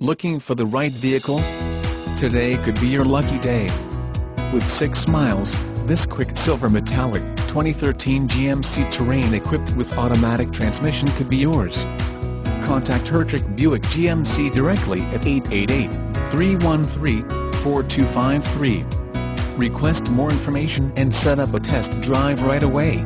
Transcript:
Looking for the right vehicle? Today could be your lucky day. With 6 miles, this quicksilver metallic 2013 GMC Terrain equipped with automatic transmission could be yours. Contact Hertrich Buick GMC directly at 888-313-4253. Request more information and set up a test drive right away.